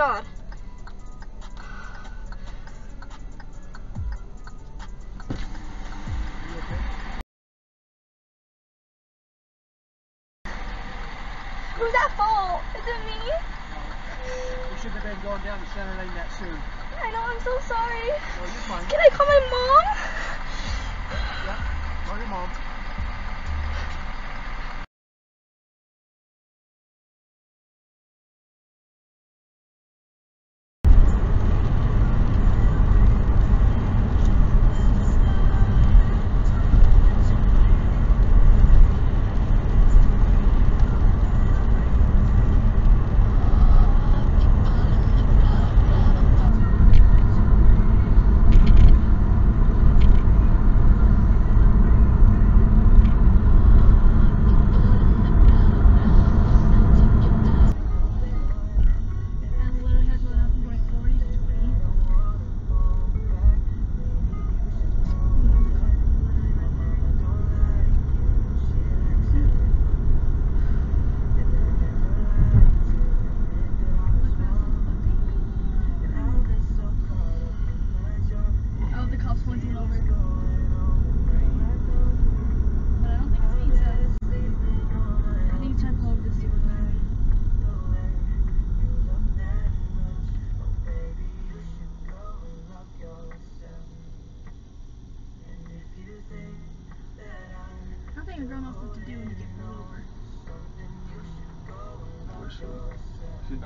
god. Who's at fault? Is it me? You should have been going down the center lane that soon. I know, I'm so sorry. Oh, you're fine. Can I call my mom? Yeah. Call your mom.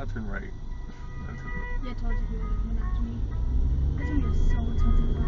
Not turn right. That's it. Yeah, I told you he would have been after me. That's so expensive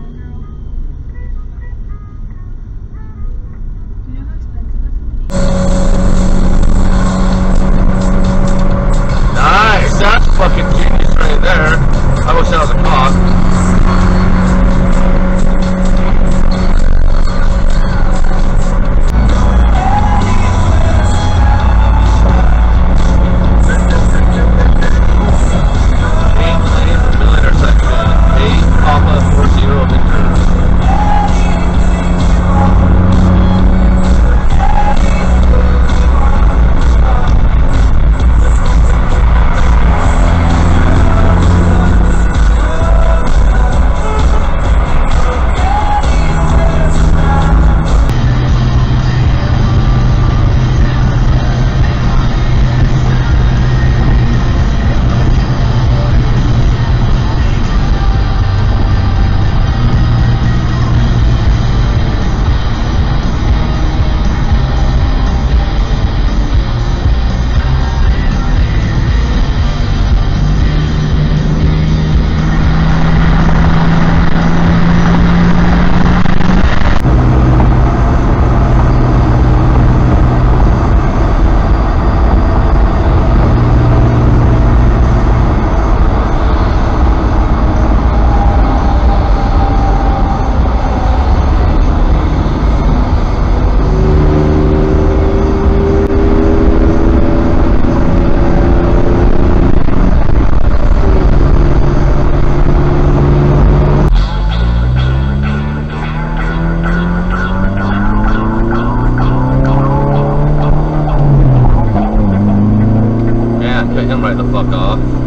fuck off.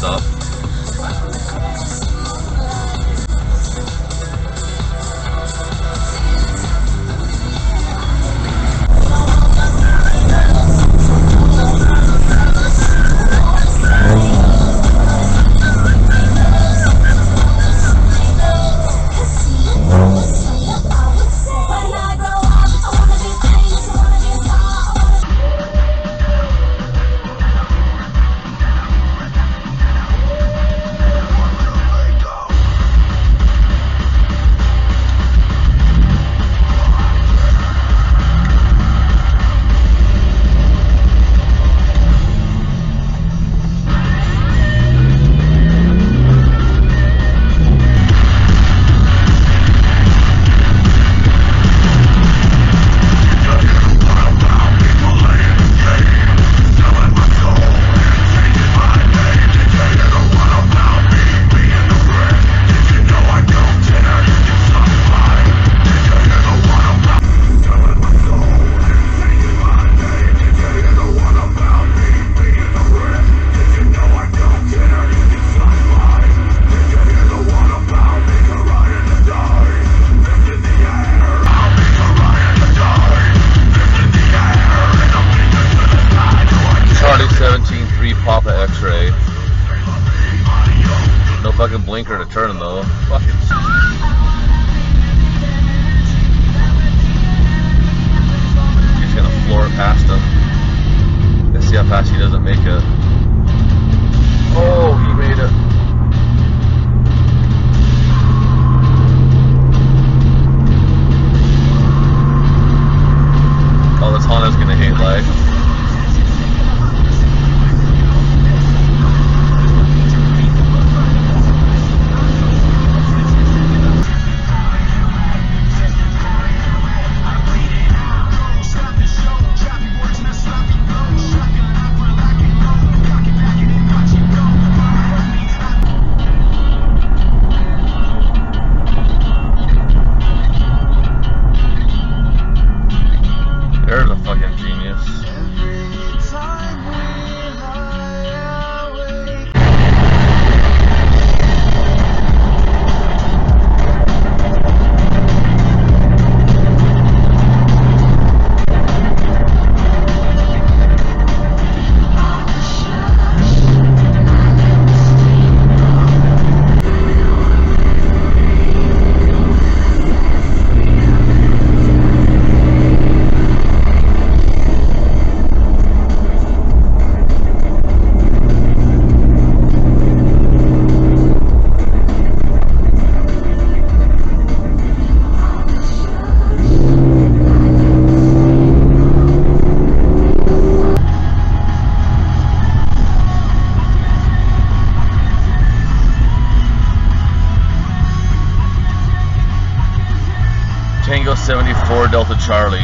Pissed make it. Charlie.